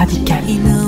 Hati.